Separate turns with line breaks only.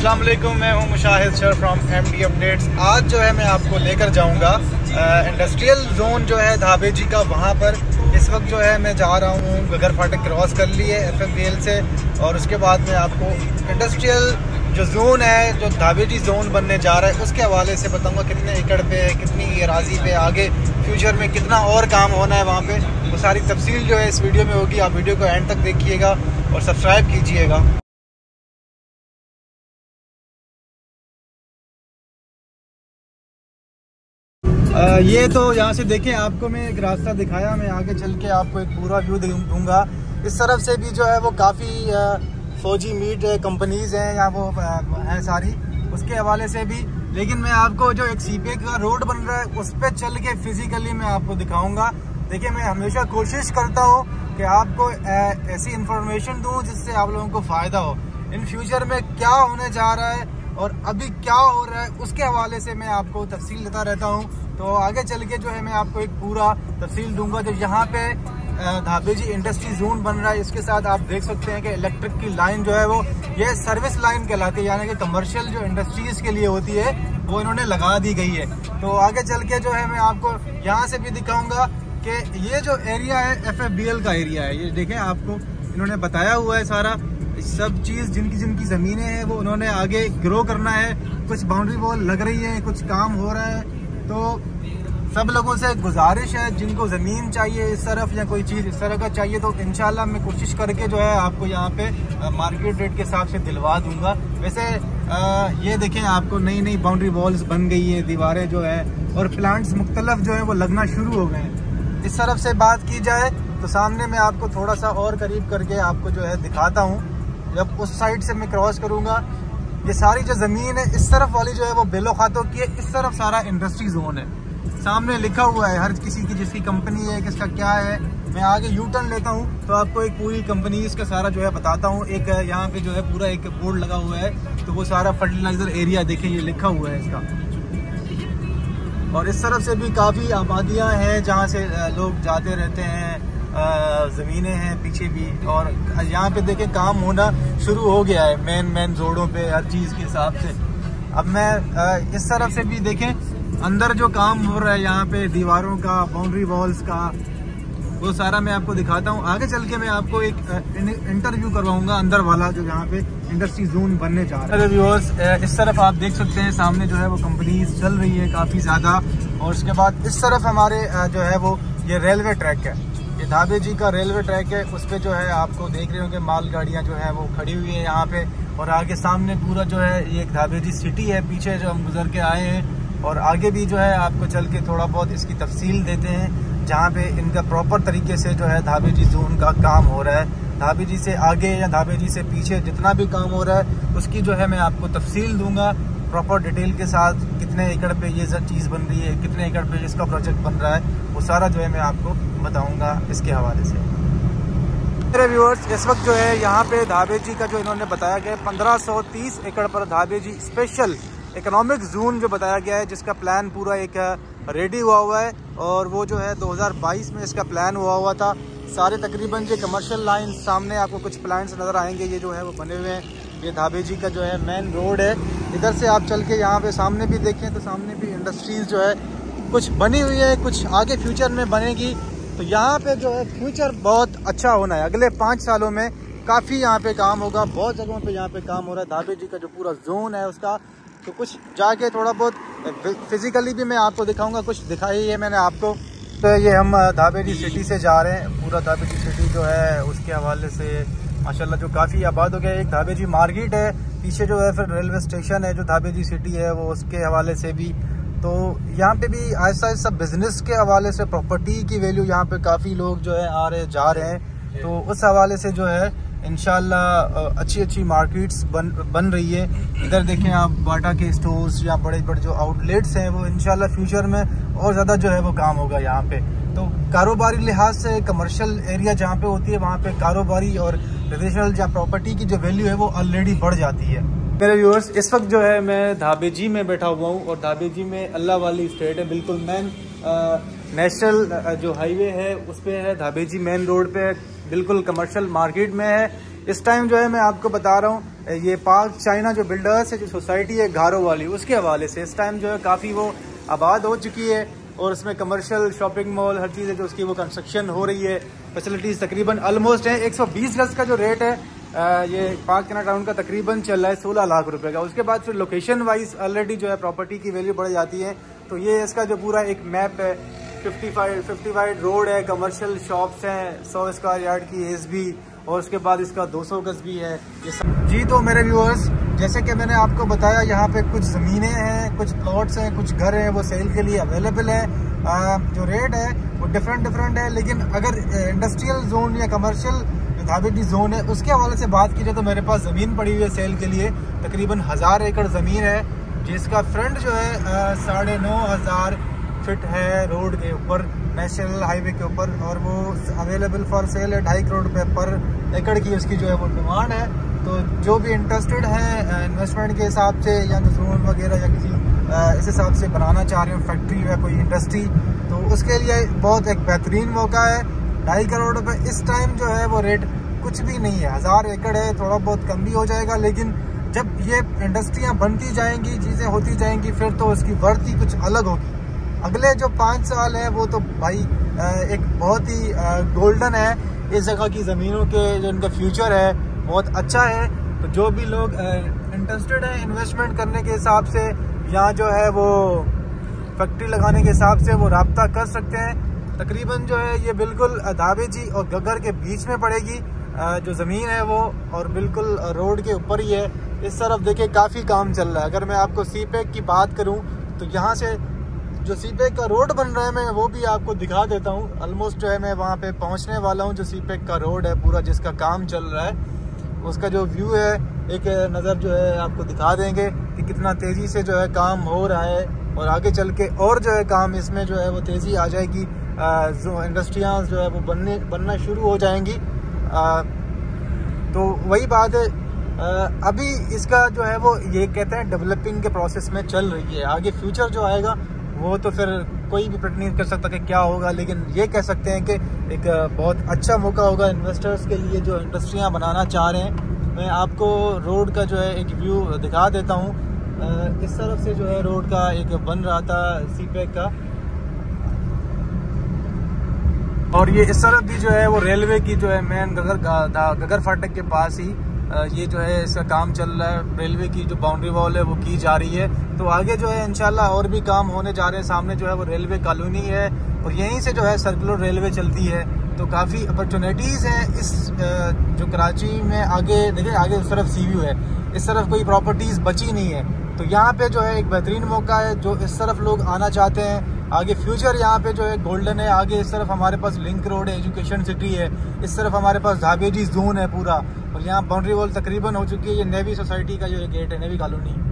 असलम मैं हूँ मुशाहिद शर फ्राम एम डी अपडेट्स आज जो है मैं आपको लेकर जाऊँगा इंडस्ट्रियल जोन जो है धाबे जी का वहाँ पर। इस वक्त जो है मैं जा रहा हूँ गगर फाटक क्रॉस कर लिए एफ़ एम से, और उसके बाद मैं आपको इंडस्ट्रियल जो जोन है, जो धाबे जी जोन बनने जा रहा है, उसके हवाले से बताऊँगा कितने एकड़ पे है, कितनी एराजी पे आगे फ्यूचर में कितना और काम होना है वहाँ पे। वो सारी तफसील जो है इस वीडियो में होगी, आप वीडियो को एंड तक देखिएगा और सब्सक्राइब कीजिएगा। ये तो यहाँ से देखें, आपको मैं एक रास्ता दिखाया, मैं आगे चल के आपको एक पूरा व्यू दूँगा। इस तरफ़ से भी जो है, वो काफ़ी फौजी मीट कंपनीज़ हैं, या वो हैं सारी। उसके हवाले से भी। लेकिन मैं आपको जो एक सीपे का रोड बन रहा है, उस पर चल के फिजिकली मैं आपको दिखाऊँगा। देखिए, मैं हमेशा कोशिश करता हूँ कि आपको ऐसी इंफॉर्मेशन दूँ जिससे आप लोगों को फ़ायदा हो। इन फ्यूचर में क्या होने जा रहा है और अभी क्या हो रहा है, उसके हवाले से मैं आपको तफसील देता रहता हूँ। तो आगे चल के जो है, मैं आपको एक पूरा तफसील दूँगा जो यहाँ पे धाबे जी इंडस्ट्री जोन बन रहा है। इसके साथ आप देख सकते हैं कि इलेक्ट्रिक की लाइन जो है वो, ये सर्विस लाइन कहलाती है, यानी कि कमर्शियल जो इंडस्ट्रीज़ के लिए होती है, वो इन्होंने लगा दी गई है। तो आगे चल के जो है, मैं आपको यहाँ से भी दिखाऊँगा कि ये जो एरिया है एफएफबीएल का एरिया है। ये देखें आपको, इन्होंने बताया हुआ है सारा। सब चीज़ जिनकी जिनकी ज़मीनें हैं वो उन्होंने आगे ग्रो करना है। कुछ बाउंड्री वॉल लग रही है कुछ काम हो रहा है। तो सब लोगों से गुजारिश है जिनको ज़मीन चाहिए इस तरफ़ या कोई चीज़ इस तरह का चाहिए तो इनशाला मैं कोशिश करके जो है आपको यहाँ पे मार्केट रेट के हिसाब से दिलवा दूँगा। वैसे आ, ये देखें आपको नई नई बाउंड्री वॉल्स बन गई है दीवारें जो है और प्लांट्स मुख्तलफ जो है वो लगना शुरू हो गए हैं। इस तरफ़ से बात की जाए तो सामने मैं आपको थोड़ा सा और करीब करके आपको जो है दिखाता हूँ। जब उस साइड से मैं क्रॉस करूँगा, ये सारी जो ज़मीन है, इस तरफ़ वाली जो है वो बेलो खातों की है, इस तरफ़ सारा इंडस्ट्री जोन है। सामने लिखा हुआ है, हर किसी की जिसकी कंपनी है, किसका क्या है। मैं आगे यू टर्न लेता हूँ तो आपको एक पूरी कंपनी इसका सारा जो है बताता हूँ। एक, यहाँ पे जो है पूरा एक बोर्ड लगा हुआ है तो वो सारा फर्टिलाइज़र एरिया देखें, ये लिखा हुआ है इसका। और इस तरफ़ से भी काफ़ी आबादियाँ हैं, जहाँ से लोग जाते रहते हैं। ज़मीनें हैं पीछे भी और यहाँ पे देखें काम होना शुरू हो गया है मेन मेन जोड़ों पे, हर चीज़ के हिसाब से। अब मैं इस तरफ़ से भी देखें, अंदर जो काम हो रहा है यहाँ पे, दीवारों का बाउंड्री वॉल्स का, वो सारा मैं आपको दिखाता हूँ। आगे चल के मैं आपको एक इंटरव्यू करवाऊँगा अंदर वाला जो यहाँ पे इंडस्ट्री जोन बनने जा रहा है। व्यूअर्स इस तरफ़ आप देख सकते हैं, सामने जो है वो कंपनीज़ चल रही है काफ़ी ज़्यादा। और उसके बाद इस तरफ़ हमारे जो है वो, ये रेलवे ट्रैक है। ये धाबे जी का रेलवे ट्रैक है, उस पर जो है आपको देख रहे होंगे माल गाड़ियाँ जो है वो खड़ी हुई है यहाँ पे। और आगे सामने पूरा जो है, ये एक धाबे जी सिटी है, पीछे जो हम गुजर के आए हैं। और आगे भी जो है, आपको चल के थोड़ा बहुत इसकी तफसील देते हैं, जहाँ पे इनका प्रॉपर तरीके से जो है धाबे जी जोन का काम हो रहा है। धाबे जी से आगे या धाबे जी से पीछे जितना भी काम हो रहा है, उसकी जो है मैं आपको तफसील दूँगा। प्रॉपर डिटेल के साथ कितने एकड़ पे ये सब चीज़ बन रही है, कितने एकड़ पे इसका प्रोजेक्ट बन रहा है, वो सारा जो है मैं आपको बताऊँगा इसके हवाले से। मेरे व्यूअर्स इस वक्त जो है यहाँ पे धाबे जी का जो इन्होंने बताया गया तीस एकड़ पर धाबे जी स्पेशल इकोनॉमिक जोन जो बताया गया है, जिसका प्लान पूरा एक रेडी हुआ हुआ है और वो जो है 2022 में इसका प्लान हुआ हुआ था। सारे तकरीबन जो कमर्शियल लाइन सामने आपको कुछ प्लान्स नज़र आएँगे, ये जो है वो बने हुए हैं। ये धाबे जी का जो है मेन रोड है। इधर से आप चल के यहाँ पे सामने भी देखें तो सामने भी इंडस्ट्रीज़ जो है कुछ बनी हुई है, कुछ आगे फ्यूचर में बनेगी। तो यहाँ पे जो है फ्यूचर बहुत अच्छा होना है। अगले पाँच सालों में काफ़ी यहाँ पे काम होगा। बहुत जगहों पे यहाँ पे काम हो रहा है। धाबे जी का जो पूरा जोन है उसका तो कुछ जाके थोड़ा बहुत फिजिकली भी मैं आपको दिखाऊँगा। कुछ दिखाई है मैंने आपको। तो ये हम धाबेरी सिटी से जा रहे हैं। पूरा धाबेरी सिटी जो है, उसके हवाले से माशाल्लाह जो काफ़ी आबाद हो गया एक धाबे जी मार्केट है। पीछे जो है फिर रेलवे स्टेशन है जो धाबे जी सिटी है वो उसके हवाले से भी। तो यहाँ पे भी ऐसा ऐसा बिज़नेस के हवाले से प्रॉपर्टी की वैल्यू यहाँ पे काफ़ी लोग जो है आ रहे जा रहे हैं। तो उस हवाले से जो है इनशाला अच्छी अच्छी मार्केट्स बन बन रही है। इधर देखें आप बाटा के स्टोर्स या बड़े बड़े जो आउटलेट्स हैं, वो इनशाला फ्यूचर में और ज़्यादा जो है वो काम होगा यहाँ पे। तो कारोबारी लिहाज से कमर्शियल एरिया जहाँ पे होती है, वहाँ पे कारोबारी और रेजिडेंशियल या प्रॉपर्टी की जो वैल्यू है, वो ऑलरेडी बढ़ जाती है। मेरे व्यूअर्स इस वक्त जो है मैं धाबे जी में बैठा हुआ हूँ और धाबे जी में अल्लाह वाली स्टेट है, बिल्कुल मैन नेशनल जो हाईवे है, उस पर है धाबे जी मेन रोड पे बिल्कुल कमर्शियल मार्केट में है। इस टाइम जो है मैं आपको बता रहा हूँ, ये पार्क चाइना जो बिल्डर्स है, जो सोसाइटी है घारो वाली उसके हवाले से इस टाइम जो है काफ़ी वो आबाद हो चुकी है और उसमें कमर्शियल शॉपिंग मॉल हर चीज़ है जो उसकी वो कंस्ट्रक्शन हो रही है। फैसिलिटीज़ तकरीबन ऑलमोस्ट है। 120 गज का जो रेट है ये पार्क केना टाउन का तकरीबन चल रहा है 16 लाख रुपए का। उसके बाद फिर लोकेशन वाइज ऑलरेडी जो है प्रॉपर्टी की वैल्यू बढ़ जाती है। तो ये इसका जो पूरा एक मैप है fifty five fifty five road है कमर्शियल शॉप्स हैं सौ स्क्वायर यार्ड की एस भी और उसके बाद इसका 200 गज भी है। ये सब जी तो मेरे व्यूअर्स जैसे कि मैंने आपको बताया यहाँ पे कुछ ज़मीनें हैं कुछ प्लॉट्स हैं कुछ घर हैं वो सेल के लिए अवेलेबल है। आ, जो रेट है वो डिफरेंट डिफरेंट है लेकिन अगर इंडस्ट्रियल जोन या कमर्शियल धाबेटी जोन है उसके हवाले से बात की जाए तो मेरे पास ज़मीन पड़ी हुई है सेल के लिए। तकरीबन हज़ार एकड़ ज़मीन है जिसका फ्रंट जो है साढ़े नौ हज़ार फिट है रोड के ऊपर, नेशनल हाईवे के ऊपर, और वो अवेलेबल फॉर सेल है ढाई करोड़ रुपये पर एकड़ की उसकी जो है वो डिमांड है। तो जो भी इंटरेस्टेड है इन्वेस्टमेंट के हिसाब से या तो जोन वगैरह या किसी इस हिसाब से बनाना चाह रहे हो फैक्ट्री या कोई इंडस्ट्री तो उसके लिए बहुत एक बेहतरीन मौका है। ढाई करोड़ रुपये इस टाइम जो है वो रेट कुछ भी नहीं है। हज़ार एकड़ है, थोड़ा बहुत कम भी हो जाएगा, लेकिन जब ये इंडस्ट्रियाँ बनती जाएँगी, चीज़ें होती जाएँगी, फिर तो उसकी वर्थ ही कुछ अलग होगी। अगले जो पाँच साल है, वो तो भाई एक बहुत ही गोल्डन है इस जगह की ज़मीनों के, जो इनका फ्यूचर है, बहुत अच्छा है। तो जो भी लोग इंटरेस्टेड हैं इन्वेस्टमेंट करने के हिसाब से यहाँ जो है वो फैक्ट्री लगाने के हिसाब से वो रबता कर सकते हैं। तकरीबन जो है, ये बिल्कुल धाबे जी और गगर के बीच में पड़ेगी। जो ज़मीन है वो, और बिल्कुल रोड के ऊपर ही है। इस तरफ़ देखिए, काफ़ी काम चल रहा है। अगर मैं आपको सी की बात करूँ तो यहाँ से जो सी पैक का रोड बन रहा है मैं वो भी आपको दिखा देता हूँ। ऑलमोस्ट जो है मैं वहाँ पे पहुँचने वाला हूँ जो सी पैक का रोड है पूरा जिसका काम चल रहा है। उसका जो व्यू है एक नज़र जो है आपको दिखा देंगे कि कितना तेज़ी से जो है काम हो रहा है और आगे चल के और जो है काम इसमें जो है वो तेज़ी आ जाएगी। जो इंडस्ट्रियाँ जो है वो बनने बनना शुरू हो जाएँगी। आ, तो वही बात है अभी इसका जो है वो ये कहते हैं डेवलपिंग के प्रोसेस में चल रही है। आगे फ्यूचर जो आएगा वो तो फिर कोई भी प्रेट नहीं कर सकता कि क्या होगा, लेकिन ये कह सकते हैं कि एक बहुत अच्छा मौका होगा इन्वेस्टर्स के लिए जो इंडस्ट्रियाँ बनाना चाह रहे हैं। मैं आपको रोड का जो है एक व्यू दिखा देता हूँ। इस तरफ़ से जो है रोड का एक बन रहा था सी पैक का। और ये इस तरफ़ भी जो है वो रेलवे की जो है मेन गगर गगर फाटक के पास ही ये जो है, इसका काम चल रहा है। रेलवे की जो बाउंड्री वॉल है, वो की जा रही है। तो आगे जो है इनशाला और भी काम होने जा रहे हैं। सामने जो है, वो रेलवे कॉलोनी है और यहीं से जो है सर्कुलर रेलवे चलती है। तो काफ़ी अपॉर्चुनिटीज़ हैं इस जो कराची में आगे देखिए आगे उस तरफ़ सी है। इस तरफ़ कोई प्रॉपर्टीज़ बची नहीं है। तो यहाँ पे जो है, एक बेहतरीन मौका है, जो इस तरफ़ लोग आना चाहते हैं। आगे फ्यूचर यहाँ पे जो है गोल्डन है। आगे इस तरफ़ हमारे पास लिंक रोड है एजुकेशन सिटी है। इस तरफ़ हमारे पास धाबेजी जोन है पूरा। और यहाँ बाउंड्री वॉल तकरीबन हो चुकी है। ये नेवी सोसाइटी का जो गेट है नेवी कॉलोनी